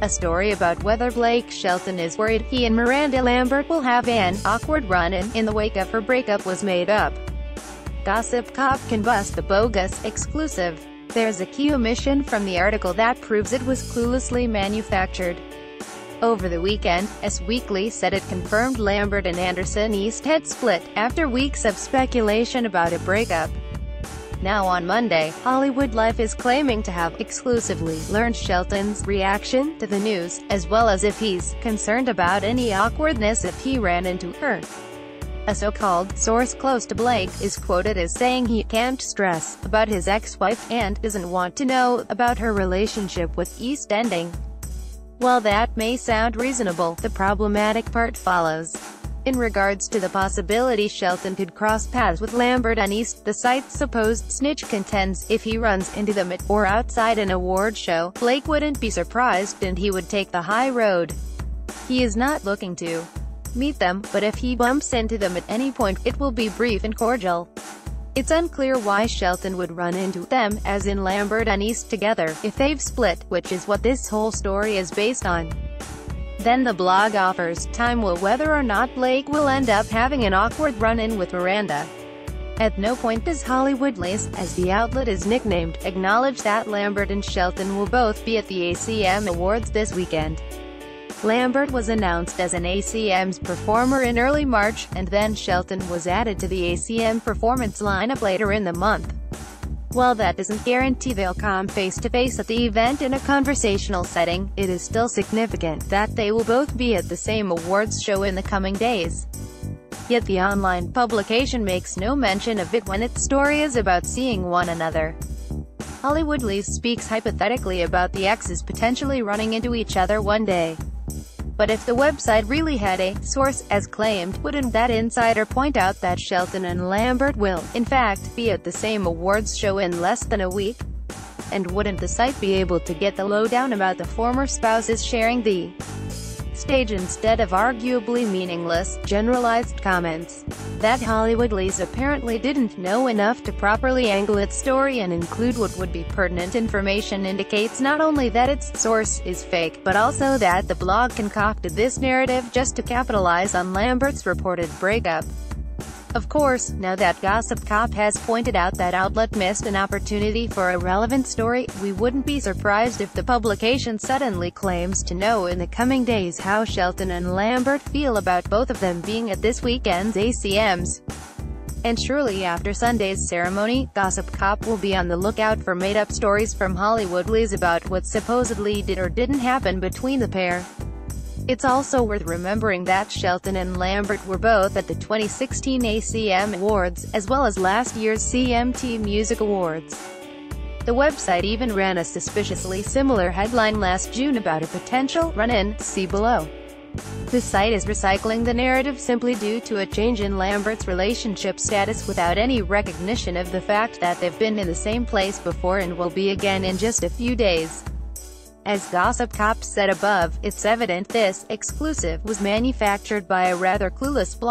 A story about whether Blake Shelton is worried he and Miranda Lambert will have an awkward run-in in the wake of her breakup was made up. Gossip Cop can bust the bogus exclusive. There's a key omission from the article that proves it was cluelessly manufactured. Over the weekend, Us Weekly said it confirmed Lambert and Anderson East had split, after weeks of speculation about a breakup. Now on Monday, Hollywood Life is claiming to have exclusively learned Shelton's reaction to the news, as well as if he's concerned about any awkwardness if he ran into her. A so-called source close to Blake is quoted as saying he can't stress about his ex-wife and doesn't want to know about her relationship with East ending. While that may sound reasonable, the problematic part follows. In regards to the possibility Shelton could cross paths with Lambert and East, the site's supposed snitch contends, if he runs into them at, or outside an award show, Blake wouldn't be surprised and he would take the high road. He is not looking to meet them, but if he bumps into them at any point, it will be brief and cordial. It's unclear why Shelton would run into them, as in Lambert and East together, if they've split, which is what this whole story is based on. Then the blog offers, time will whether or not Blake will end up having an awkward run-in with Miranda. At no point does Hollywood Lies, as the outlet is nicknamed, acknowledge that Lambert and Shelton will both be at the ACM Awards this weekend. Lambert was announced as an ACM's performer in early March, and then Shelton was added to the ACM performance lineup later in the month. While that doesn't guarantee they'll come face-to-face -face at the event in a conversational setting, it is still significant that they will both be at the same awards show in the coming days. Yet the online publication makes no mention of it when its story is about seeing one another. Hollywood Life speaks hypothetically about the exes potentially running into each other one day. But if the website really had a source, as claimed, wouldn't that insider point out that Shelton and Lambert will, in fact, be at the same awards show in less than a week? And wouldn't the site be able to get the lowdown about the former spouses sharing the stage instead of arguably meaningless, generalized comments. That Hollywood Life apparently didn't know enough to properly angle its story and include what would be pertinent information indicates not only that its source is fake, but also that the blog concocted this narrative just to capitalize on Lambert's reported breakup. Of course, now that Gossip Cop has pointed out that outlet missed an opportunity for a relevant story, we wouldn't be surprised if the publication suddenly claims to know in the coming days how Shelton and Lambert feel about both of them being at this weekend's ACMs. And surely after Sunday's ceremony, Gossip Cop will be on the lookout for made-up stories from Hollywood Life about what supposedly did or didn't happen between the pair. It's also worth remembering that Shelton and Lambert were both at the 2016 ACM Awards, as well as last year's CMT Music Awards. The website even ran a suspiciously similar headline last June about a potential run-in, see below. The site is recycling the narrative simply due to a change in Lambert's relationship status without any recognition of the fact that they've been in the same place before and will be again in just a few days. As Gossip Cop said above, it's evident this exclusive was manufactured by a rather clueless blog.